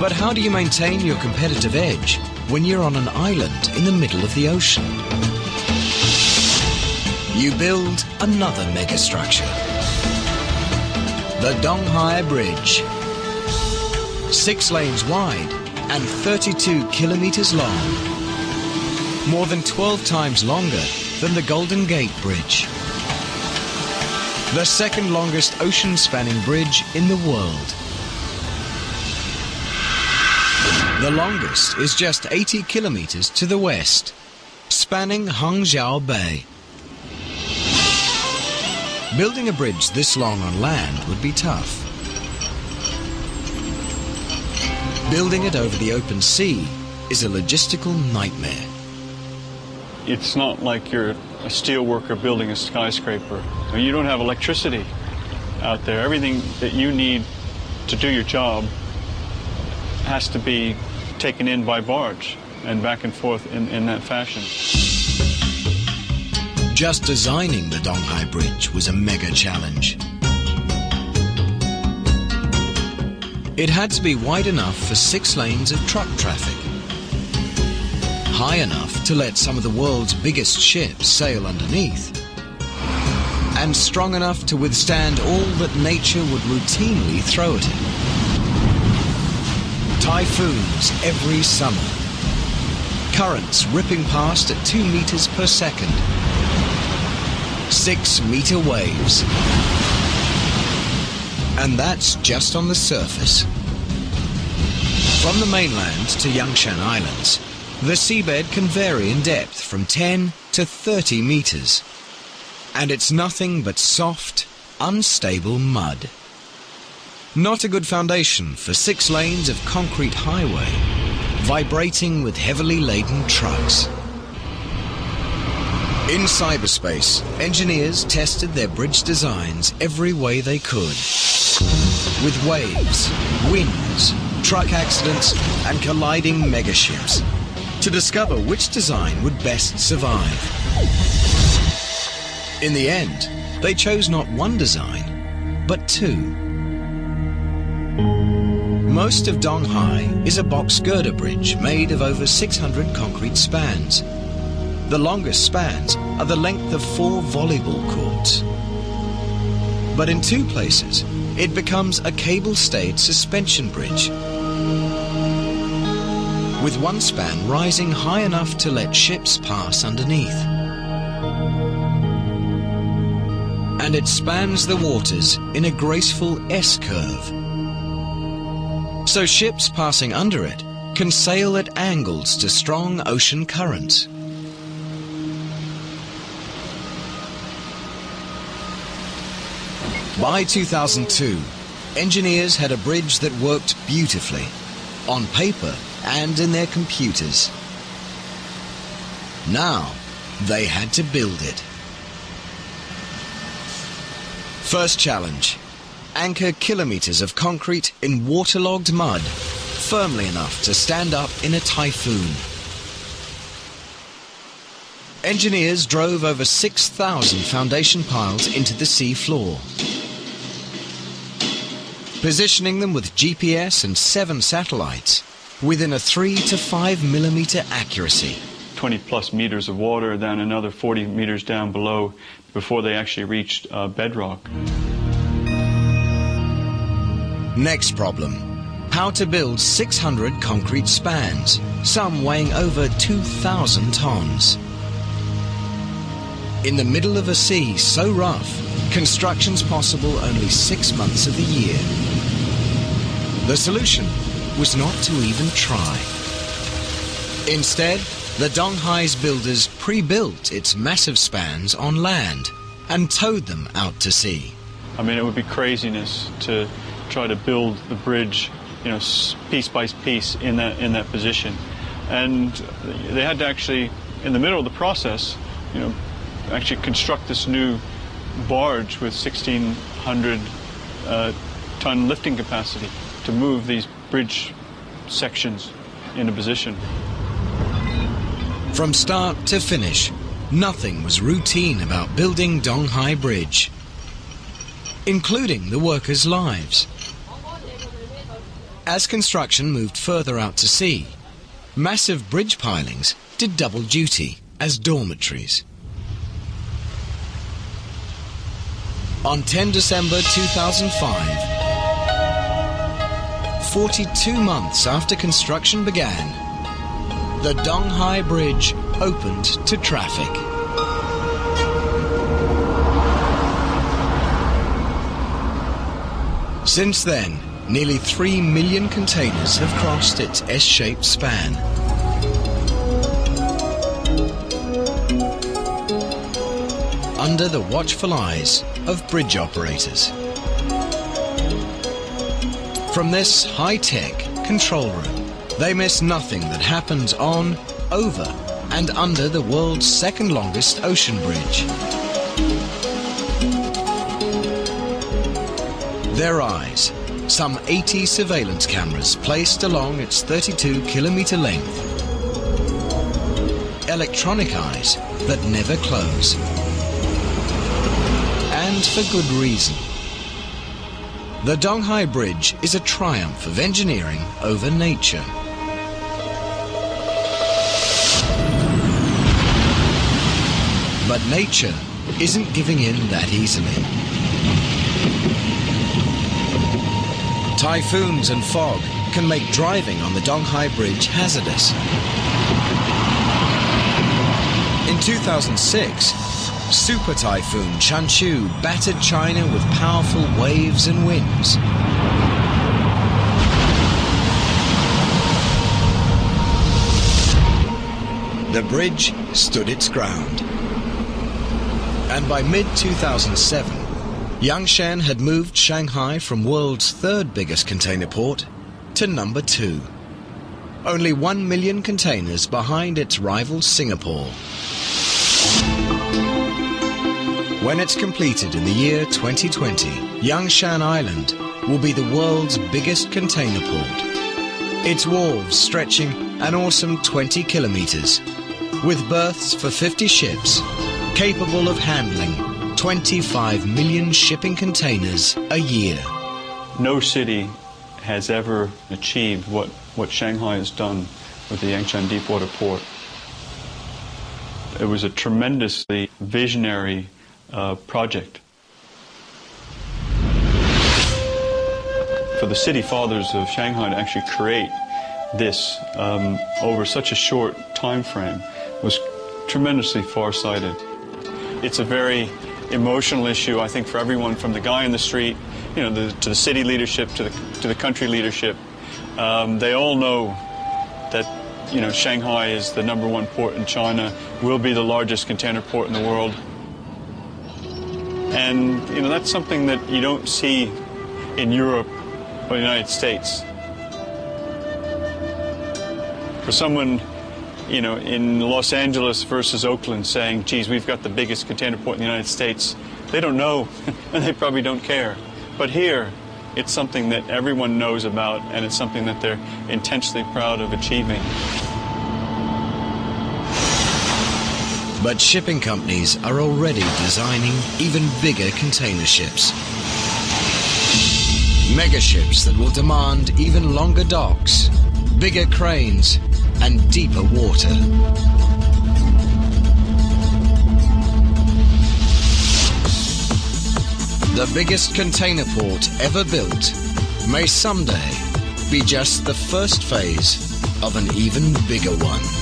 But how do you maintain your competitive edge when you're on an island in the middle of the ocean? You build another megastructure. The Donghai Bridge. Six lanes wide and 32 kilometers long. More than 12 times longer than the Golden Gate Bridge. The second longest ocean spanning bridge in the world. The longest is just 80 kilometers to the west, spanning Hangzhou Bay. Building a bridge this long on land would be tough. Building it over the open sea is a logistical nightmare. It's not like you're a steel worker building a skyscraper. You don't have electricity out there. Everything that you need to do your job has to be taken in by barge and back and forth in, in that fashion. Just designing the Donghai Bridge was a mega challenge. It had to be wide enough for six lanes of truck traffic, high enough to let some of the world's biggest ships sail underneath, and strong enough to withstand all that nature would routinely throw at it. Typhoons every summer. Currents ripping past at 2 meters per second. 6 meter waves. And that's just on the surface. From the mainland to Yangshan Islands, the seabed can vary in depth from 10 to 30 meters. And it's nothing but soft, unstable mud. Not a good foundation for six lanes of concrete highway, vibrating with heavily laden trucks. In cyberspace, engineers tested their bridge designs every way they could. With waves, winds, truck accidents, and colliding megaships to discover which design would best survive. In the end, they chose not one design, but two. Most of Donghai is a box girder bridge made of over 600 concrete spans. The longest spans are the length of four volleyball courts. But in two places, it becomes a cable-stayed suspension bridge. With one span rising high enough to let ships pass underneath. And it spans the waters in a graceful S-curve so ships passing under it can sail at angles to strong ocean currents. By 2002, engineers had a bridge that worked beautifully, on paper and in their computers. Now, they had to build it. First challenge anchor kilometers of concrete in waterlogged mud, firmly enough to stand up in a typhoon. Engineers drove over 6,000 foundation piles into the sea floor, positioning them with GPS and seven satellites within a 3 to 5 millimeter accuracy. 20 plus meters of water, then another 40 meters down below before they actually reached uh, bedrock. Next problem. How to build 600 concrete spans, some weighing over 2,000 tons. In the middle of a sea so rough, construction's possible only six months of the year. The solution was not to even try. Instead, the Donghai's builders pre-built its massive spans on land and towed them out to sea. I mean, it would be craziness to try to build the bridge, you know, piece by piece in that in that position. And they had to actually, in the middle of the process, you know, actually construct this new barge with 1,600 uh, ton lifting capacity to move these bridge sections into position. From start to finish, nothing was routine about building Donghai Bridge, including the workers' lives. As construction moved further out to sea, massive bridge pilings did double duty as dormitories. On 10 December 2005, 42 months after construction began, the Donghai Bridge opened to traffic. Since then, nearly 3 million containers have crossed its S-shaped span. Under the watchful eyes of bridge operators. From this high-tech control room, they miss nothing that happens on, over and under the world's second longest ocean bridge. Their eyes, some 80 surveillance cameras placed along its 32 kilometer length. Electronic eyes that never close. And for good reason. The Donghai Bridge is a triumph of engineering over nature. But nature isn't giving in that easily. Typhoons and fog can make driving on the Donghai Bridge hazardous. In 2006, Super Typhoon Chanchu battered China with powerful waves and winds. The bridge stood its ground. And by mid 2007, Yangshan had moved Shanghai from world's third biggest container port to number two. Only one million containers behind its rival Singapore. When it's completed in the year 2020, Yangshan Island will be the world's biggest container port. Its wharves stretching an awesome 20 kilometers, with berths for 50 ships, capable of handling 25 million shipping containers a year. No city has ever achieved what, what Shanghai has done with the Yangshan Deepwater Port. It was a tremendously visionary uh, project. For the city fathers of Shanghai to actually create this um, over such a short time frame was tremendously far-sighted. It's a very emotional issue, I think, for everyone from the guy in the street, you know, the, to the city leadership, to the, to the country leadership. Um, they all know that, you know, Shanghai is the number one port in China, will be the largest container port in the world. And, you know, that's something that you don't see in Europe or the United States. For someone, you know, in Los Angeles versus Oakland saying, geez, we've got the biggest container port in the United States, they don't know, and they probably don't care. But here, it's something that everyone knows about, and it's something that they're intensely proud of achieving. But shipping companies are already designing even bigger container ships. Mega ships that will demand even longer docks, bigger cranes, and deeper water. The biggest container port ever built may someday be just the first phase of an even bigger one.